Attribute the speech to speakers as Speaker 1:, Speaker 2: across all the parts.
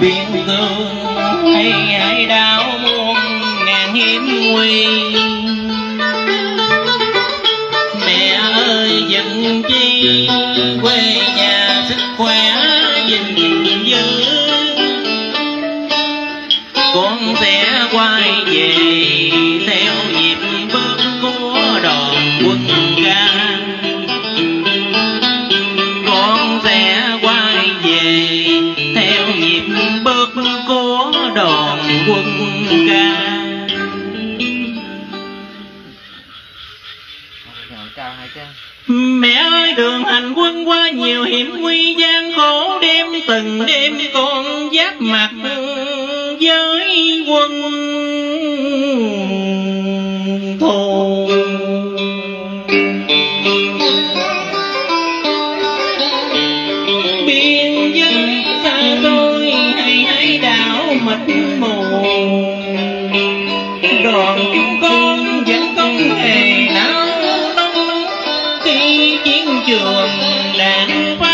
Speaker 1: biên cương hay hải đảo muôn ngàn hiểm nguy con sẽ quay về theo nhịp bước của đoàn quân ca. Con sẽ quay về theo nhịp bước của đoàn quân ca. Mẹ ơi, đường hành quân qua nhiều hiểm nguy gian khổ, đêm từng đêm con giáp mặt quân thù biên giới xa xôi hay hải đảo mịt mù đoàn chúng con vẫn không hề nao nóng. Khi chiến trường đạn
Speaker 2: phá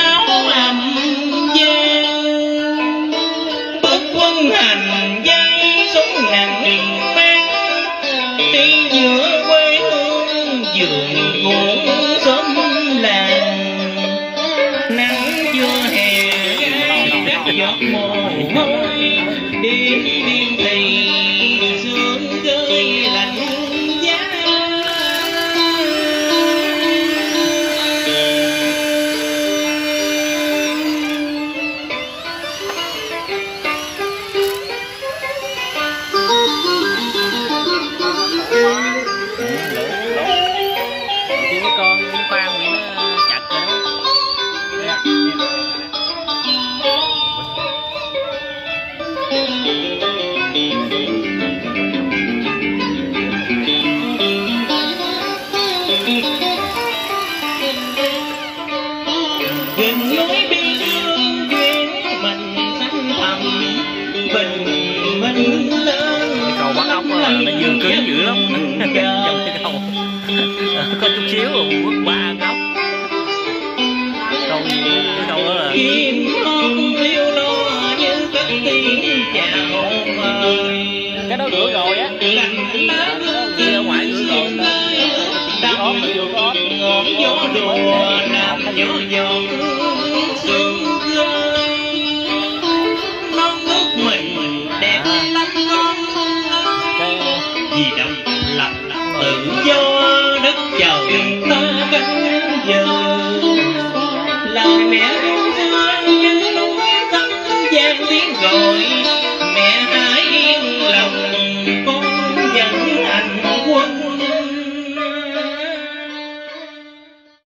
Speaker 1: rừng núi biên cương duyên mình thẳm bình minh lớn
Speaker 2: cái cầu bắt ốc á, nó vừa cứng dữ lắm. trong cái cầu có chút xíu bước qua ốc. Còn cái cầu đó là
Speaker 1: kim hôn liêu lo như cất tiếng chào mời
Speaker 2: cái đó rửa rồi á
Speaker 1: đắp ngọn gió đùa làm nhỏ giọt sương non nước mình đẹp lắm con vì độc lập tự do đất trời ta cánh giờ lời mẹ xưa như núi thắm gian tiếng gọi